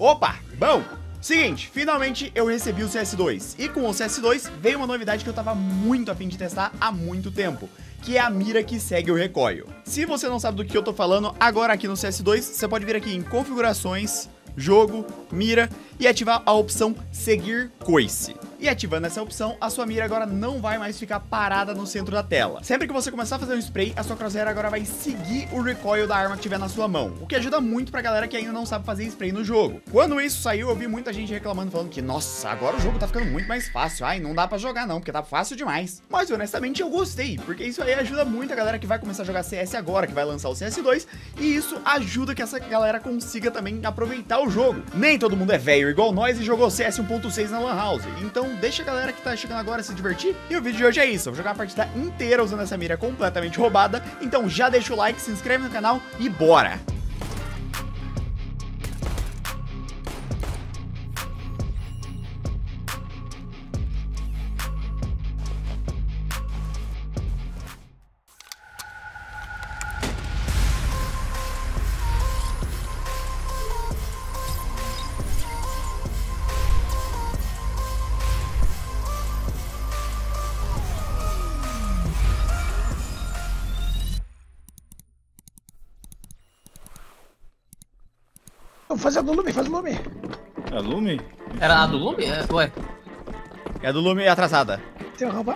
Opa, bom, seguinte, finalmente eu recebi o CS2 e com o CS2 veio uma novidade que eu tava muito afim de testar há muito tempo, que é a mira que segue o recoil. Se você não sabe do que eu tô falando, agora aqui no CS2 você pode vir aqui em configurações, jogo, mira e ativar a opção seguir coice. E ativando essa opção, a sua mira agora não vai mais ficar parada no centro da tela. Sempre que você começar a fazer um spray, a sua crosshair agora vai seguir o recoil da arma que tiver na sua mão, o que ajuda muito pra galera que ainda não sabe fazer spray no jogo. Quando isso saiu, eu vi muita gente reclamando, falando que, nossa, agora o jogo tá ficando muito mais fácil, ai, não dá pra jogar não, porque tá fácil demais. Mas honestamente eu gostei, porque isso aí ajuda muito a galera que vai começar a jogar CS agora, que vai lançar o CS2, e isso ajuda que essa galera consiga também aproveitar o jogo. Nem todo mundo é velho igual nós e jogou CS 1.6 na Lan House, então deixa a galera que tá chegando agora se divertir. E o vídeo de hoje é isso, eu vou jogar a partida inteira usando essa mira completamente roubada, então já deixa o like, se inscreve no canal e bora! Vamos fazer a do Lume, faz o Lume. É Lume? Era a do Lume? É, ué. É a do Lume atrasada. Tem uma rampa.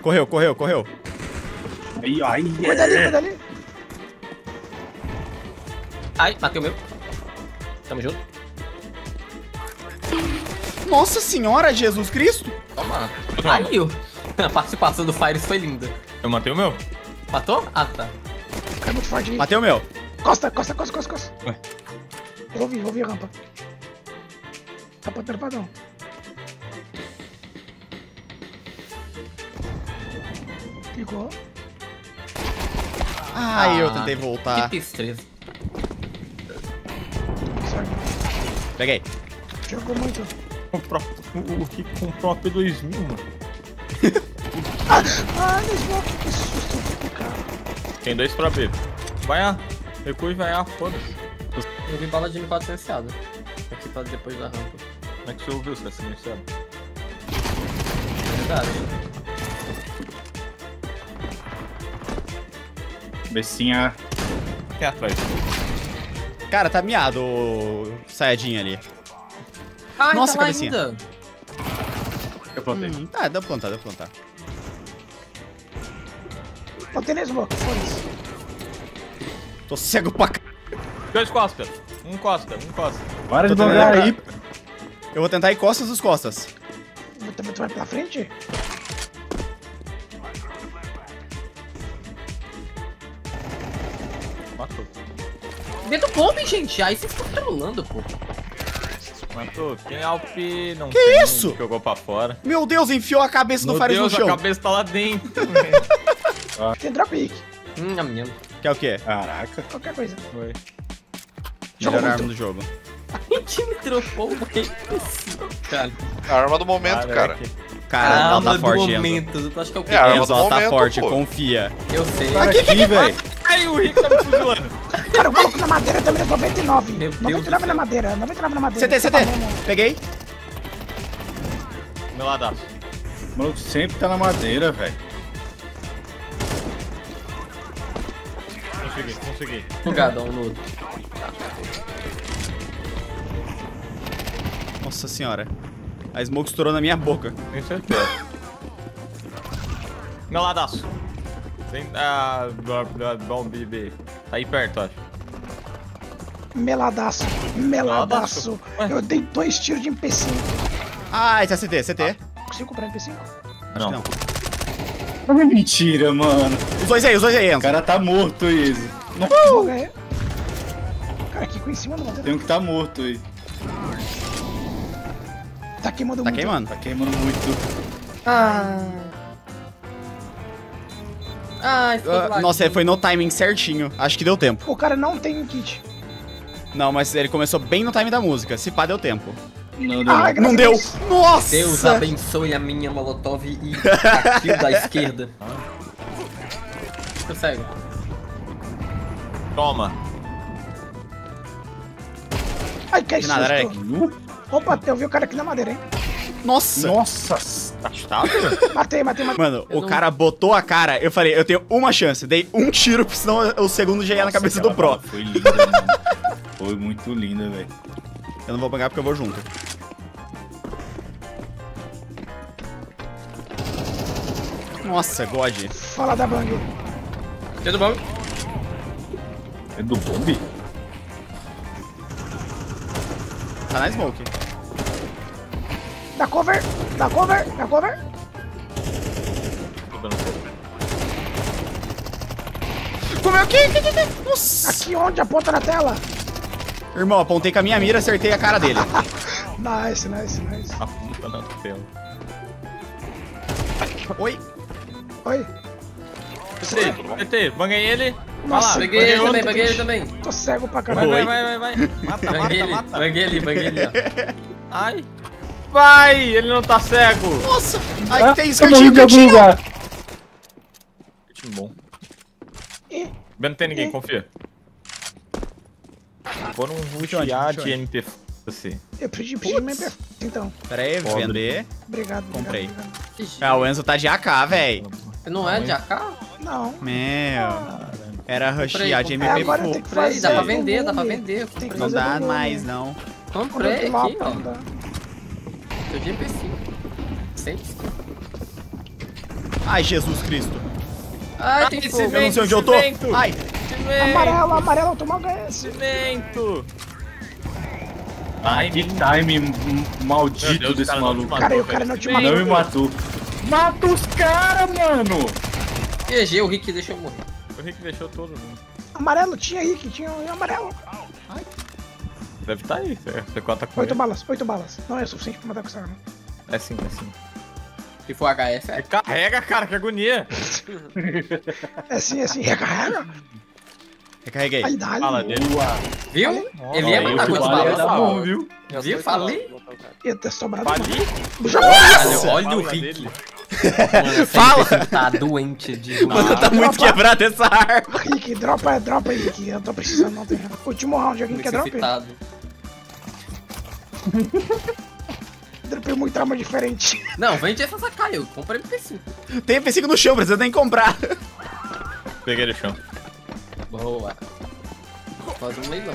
Correu, correu, correu. Ai, ai, Cuida ali, cuida ali. Ai, matei o meu. Tamo junto. Nossa senhora, Jesus Cristo! Toma. Aí, ó. A participação do Fires foi linda. Eu matei o meu? Matou? Ah, tá. Cai muito forte aí. Bateu o meu. Costa, costa, costa, costa, costa. Ué. Eu ouvi, eu ouvi a rampa. Rampa trepadão. Ficou. Ai, eu Ah, tentei voltar. Que tristeza. Peguei. Jogou muito. Comprou, o, o que comprou a P2000, mano. Ah, no smoke, que susto, cara. Tem dois pra B. Vai A. Recua e vai A, foda-se. Eu vi bala de M4 silenciado. Aqui pra depois da rampa. Como é que você ouviu, você tá silenciado? Verdade. Bessinha. Aqui atrás. Cara, tá miado o Sayajin ali. Ai, Nossa, tá cabecinha. ainda. Eu plantei. Hum, tá, deu pra plantar, deu pra plantar. Botei no smoke, foda-se. Tô cego pra c... Dois costas. Um costa, um costa. Para de entrar. aí. Eu vou tentar ir costas dos costas. Tu tu vai pela frente? Matou. Dentro do bombe, gente. Aí vocês estão trolando, pô. Matou. Quem é Alp não Que tem, isso? Jogou pra fora. Meu Deus, enfiou a cabeça do Meu Fares no Deus, a chão. cabeça tá lá dentro. Tem drop pick. Hum, a minha. Que é o quê? Caraca. Qualquer coisa. Foi. Melhor arma do jogo. O time dropou o que Cara, A arma do momento, cara. Cara, ela arma tá do forte, Enzo. momento. Tu acha que é o quê? É, a arma Enzo, do ela tá momento, forte, pô. confia. Eu sei. Para aqui, velho. Ai, o Rick tá me fuzilando. Cara, o maluco na madeira também é 99. Meu Deus 99 do na madeira, 99 na madeira. CT, Tá CT. Peguei. Meu ladaço. O maluco sempre tá na madeira, velho. Consegui, consegui. Bugadão no outro. Nossa senhora. A smoke estourou na minha boca. Tenho certeza. Meu ladaço. Tem. Ah. Bom, BB. Tá aí perto, acho. Meladaço, meladaço. Ué? Eu dei dois tiros de MP5. Ah, esse é CT, CT. Consigo comprar MP5? Acho que não. Mentira, mano. Os dois aí, os dois aí, O Enzo. cara tá morto, Izzy. Ganhar. Cara, aqui com em cima madeira. Tem um que tá morto aí. Tá queimando Tá muito. queimando. Tá queimando muito. Ah. Ai, Ah, ladinho. nossa, ele foi no timing certinho. Acho que deu tempo. O cara não tem um kit. Não, mas ele começou bem no time da música. Se pá, deu tempo. Não, não. Ah, Não deu. Nossa! Deus abençoe a minha molotov e a kill da esquerda. Consegue. Toma. Ai, que De nada. Opa, eu vi o cara aqui na madeira, hein? Nossa! Nossa. Tá chutado? Matei, matei, matei. Mano, Eu o não- cara botou a cara, eu falei, eu tenho uma chance. Dei um tiro, senão o segundo já ia na Nossa, cabeça do Pro. Foi linda, mano. Foi muito linda, velho. Eu não vou pagar porque eu vou junto. Nossa, God. Fala da Bang. Tudo bom? É do bombe? Tá na smoke. Dá cover, dá cover, dá cover. Tô dando. Comeu aqui, aqui, aqui, aqui. Nossa. Aqui onde? Aponta na tela. Irmão, apontei com a minha mira, acertei a cara dele. Nice, nice, nice. A puta na tela. Oi. Oi. PT, banguei ele. Nossa, Vai lá, Peguei ele também, peguei ele também. Tô cego pra Vai, caralho. Vai, vai, vai, vai. Mata, Banguei mata, ele, mata. banguei ele, banguei ele. ó. Ai. Vai, ele não tá cego. Nossa. Ai, tem Ah, escantinho, cantinho. Que time bom. Ben não tem ninguém, confia. Vou num Puxa onde, ruxear de? MP assim. eu preciso de MP. Então, Pera aí, Pobre. vender. obrigado. obrigado, Comprei. obrigado. Ah, o Enzo tá de AK, véi. Não é de AK? Não. Meu. Era rushear de MP agora full. tem que fazer dá pra vender, dá pra vender. Não dá mais, não. comprei aqui, ó. Tô de MP5. 100. Ai, Jesus Cristo. Ai, tem esse fogo. Eu não sei onde eu tô. Cimento. Ai. Amarelo, amarelo, toma HS. Cimento. Ai, que time maldito Deus, desse cara não te maluco. matou, Cara, o cara não te Cimento. Não me matou. Mata os caras, mano! GG, o Rick deixou eu morrer. O Rick deixou todo mundo. Amarelo, tinha aí, que tinha um amarelo. Deve estar aí. Você você conta com Oito ele. balas, oito balas. Não é suficiente pra matar com essa arma. É sim, é sim. Se for HS, é. Carrega, cara, que agonia. É sim, é sim, recarrega. Recarreguei. Aí dá Fala dele. Viu? Ele ia Aí matar o quantas bala ia balas? dar bom, viu? Viu? Falei. Ia ter sobrado. Fali. Olha, olha o Rick. esse Fala. Tá doente de Mano, tá muito quebrado essa arma. Rick, dropa, dropa aí, Rick. Eu tô precisando, não tem. Último round, alguém quer drop? Dropei muito arma diferente. Não, vende essa Sakai, eu comprei MP5. Tem P5 no chão, precisa nem comprar. Peguei ele no chão. Boa. Faz um leilão.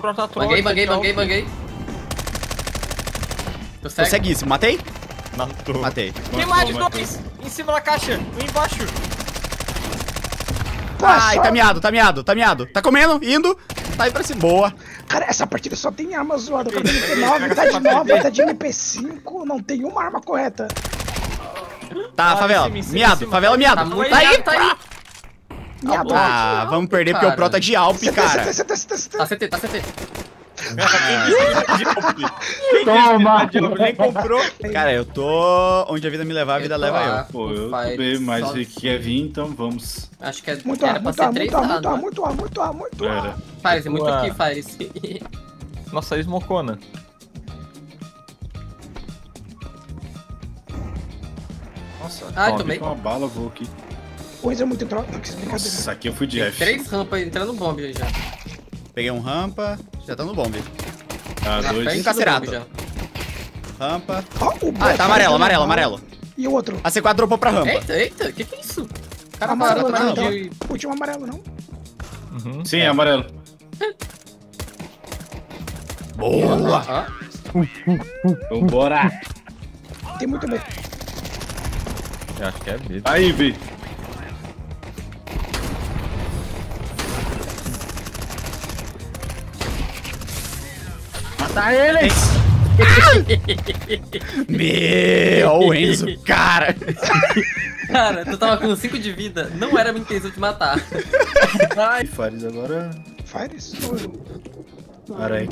Pronto, a troca, Banguei, banguei, banguei, banguei. Tô Tô cego. ceguíssimo. Matei? Matou. Matei. Tem mais de dois! Em cima da caixa, um embaixo. Ai, tá miado, tá miado, tá miado. Tá comendo, indo. Tá indo pra cima. Boa. Cara, essa partida só tem arma zoada. Eu tô de MP9, tá de 9, tá de MP5. Não tem uma arma correta. Tá, Ah, favela. Miado, favela miado. Tá Tá aí. tá aí. Dó. Ah, vamos perder porque o. Pro tá de Alp, CT, cara. CT, CT, CT, CT. Tá CT, CT. Toma! Nem comprou. Cara, eu tô onde a vida me levar, a vida Eu leva lá. eu. Pô, eu também, mas Rick quer vir, então vamos. Acho que é, Muito era ar, pra muito ser ar, 3 muito ar, muito ar, é? muito ar, muito ar, muito ar. Fires, é muito aqui, Fires. Nossa, esmocona. Nossa, Ai, ó, tomei. com uma bala, vou aqui. O Enzo é muito troca. Nossa, aqui eu fui de F. Três rampas entrando no bomb já. Peguei um rampa. Já tá no bombe. Ah, Na dois. frente do Cacerato. bomb já. Rampa. Ó, o Ah, tá amarelo, faz amarelo, amarelo. E o outro? A C4 dropou pra rampa. Eita, eita, que que é isso? Cara, Amarelo, barato amarelo. de... Último amarelo, não? Uhum. Sim, amarelo. Boa. Ah, Vambora! Tem muito bem. Eu acho que é B. Aí, B. Mata eles! Meu, o Enzo, cara. Cara, tu tava com 5 de vida, não era minha intenção de matar. Ai, Fares agora. Fires? Aranha.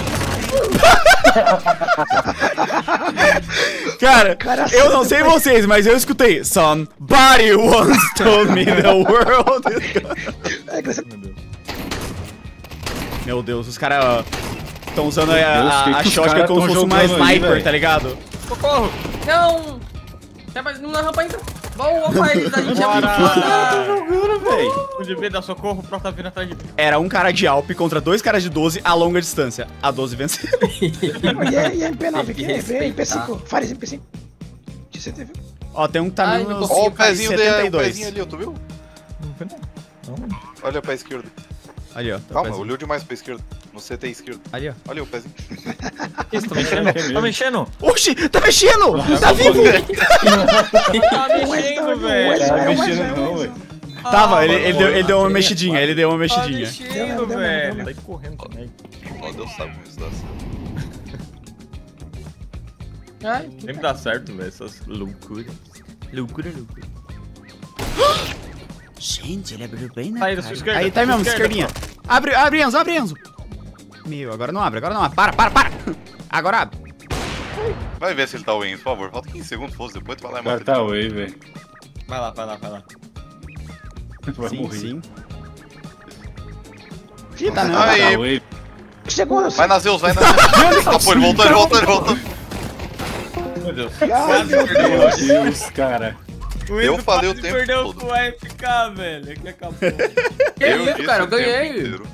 Cara, Cara, eu não sei vocês, mas eu escutei. Somebody once told me the world is. É, Meu Deus, os caras estão usando a, Deus, a, que a que os shotgun como se fosse uma aí, sniper, velho? tá ligado? Socorro! Não! Não na rampa ainda. Boa, país, a gente é muito Bora! foda. Jogando, velho. O DB dá socorro, o Pro tá vindo atrás de mim. Era um cara de Alp contra dois caras de 12 a longa distância. A 12 venceu. E é, e é MP9 aqui, que vê MP5. Fares MP5. De CT, viu? Ó, tem um que tá não Ó o pezinho dele, o 72. pezinho ali, ó, tu viu? Olha pra esquerda. Ali, ó. tá Calma, olhou demais pra esquerda. No CT esquerdo. Ali, ó. Olha o pezinho. Isso, tô mexendo. Tô mexendo. Oxi, tá mexendo! Tá vivo! Tá O Ed tá- mexendo, velho. Ed Tá mexendo não, velho. Tava, ele, mano, ele, deu, ele deu uma tá mexidinha, ele deu uma Tá mexidinha. mexendo, Deu, deu, velho. Tá correndo também. Ó, Deus sabe como isso dá certo. Ai, Sempre dá certo, velho, essas loucuras. Loucura, loucura. Gente, ele abriu bem, né? Tá aí, da cara? sua esquerda, Aí, tá mesmo, esquerdinha. Abre, abre, Enzo, abre, Enzo. Meu, agora não abre, agora não abre. Para, para, para. Agora abre. Vai ver se ele tá win, por favor. Falta 15 segundos, fosse, depois tu vai lá e O mata. tá away, velho. Vai lá, vai lá, vai lá. Vai sim, morrer. sim. Ih, tá não. Aí. Tá away. Chegou, Vai na Zeus, vai na Zeus. Ah, pô, ele voltou, ele voltou, ele voltou. Meu Deus. Ai, meu Meu Deus, cara. Eu falei o tempo perdeu todo. pro FK, velho. Que acabou. Que Eu isso, cara, eu o tempo ganhei. inteiro.